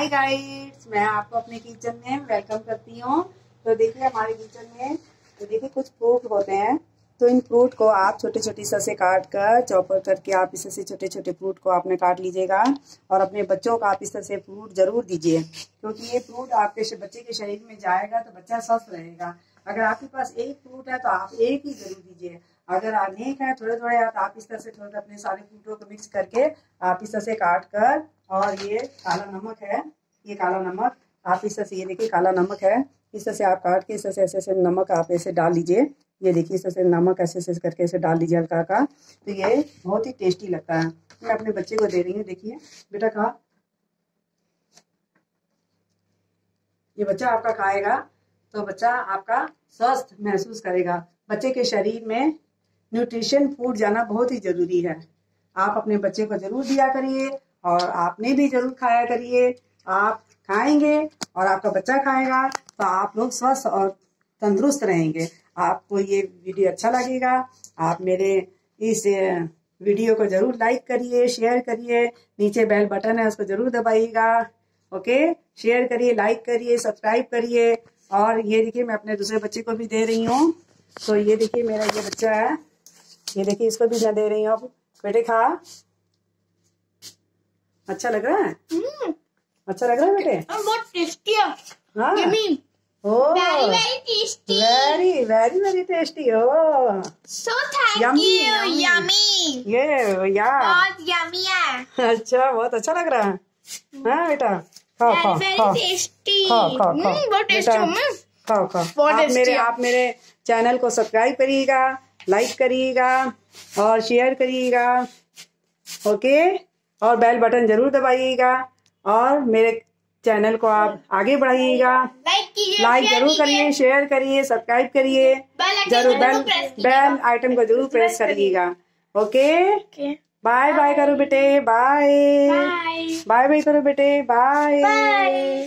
हाय guides मैं आपको अपने किचन में वेलकम करती हूँ। तो देखिए, हमारे किचन में तो देखिए, कुछ फ्रूट होते हैं। तो इन फ्रूट को आप छोटे छोटे से काट कर चॉपर करके आप इसे से छोटे छोटे फ्रूट को आपने काट लीजिएगा। और अपने बच्चों को आप इस से फ्रूट ज़रूर दीजिए, क्योंकि ये फ्रूट आपके बच्चे के शरीर में जाएगा तो बच्चा स्वस्थ रहेगा। अगर आपके पास एक फ्रूट है तो आप एक ही ज़रूर दीजिए। अगर अनेक है थोड़े थोड़े आप इस तरह से थोड़े अपने सारे फ्रूटों को मिक्स करके आप इस तरह से काट कर और ये काला नमक है। ये काला नमक, आप इस तरह से, ये देखिए, काला नमक है। इस तरह से आप काट के, इस तरह से, ऐसे ऐसे नमक आप ऐसे डाल लीजिए। ये देखिए, इस तरह से नमक ऐसे ऐसे करके ऐसे डाल लीजिए हल्का का तो ये बहुत ही टेस्टी लगता है। मैं अपने बच्चे को दे रही हूँ, देखिए। बेटा खा। ये बच्चा आपका खाएगा तो बच्चा आपका स्वस्थ महसूस करेगा। बच्चे के शरीर में न्यूट्रिशन फ़ूड जाना बहुत ही ज़रूरी है। आप अपने बच्चे को ज़रूर दिया करिए। और आपने भी ज़रूर खाया करिए। आप खाएँगे और आपका बच्चा खाएगा तो आप लोग स्वस्थ और तंदुरुस्त रहेंगे। आपको ये वीडियो अच्छा लगेगा। आप मेरे इस वीडियो को ज़रूर लाइक करिए, शेयर करिए। नीचे बेल बटन है, उसको ज़रूर दबाइएगा। ओके? शेयर करिए, लाइक करिए, सब्सक्राइब करिए। और ये देखिए, मैं अपने दूसरे बच्चे को भी दे रही हूँ। तो ये देखिए, मेरा ये बच्चा है। ये देखिए, इसको भी मैं दे रही हूँ। अब बेटे खा। अच्छा लग रहा है? हम्म। अच्छा लग रहा है बेटे? बहुत टेस्टी है। हाँ। Very very very tasty oh. So thank you yummy ये या। बहुत यमी है। अच्छा बहुत अच्छा लग रहा है। हाँ बेटा खाओ खाओ खाओ। खाओ खाओ खाओ। हम्म, बहुत टेस्टी खाओ खाओ। आप मेरे आप मेरे चैनल को सब्सक्राइब करिएगा लाइक करिएगा और शेयर करिएगा। ओके और बेल बटन ज़रूर दबाइएगा और मेरे चैनल को आप आगे बढ़ाइएगा। लाइक ज़रूर करिए शेयर करिए सब्सक्राइब करिए। ज़रूर बेल बेल आइटम को ज़रूर प्रेस करिएगा। ओके बाय बाय करो बेटे। बाय बाय बाय करो बेटे। बाय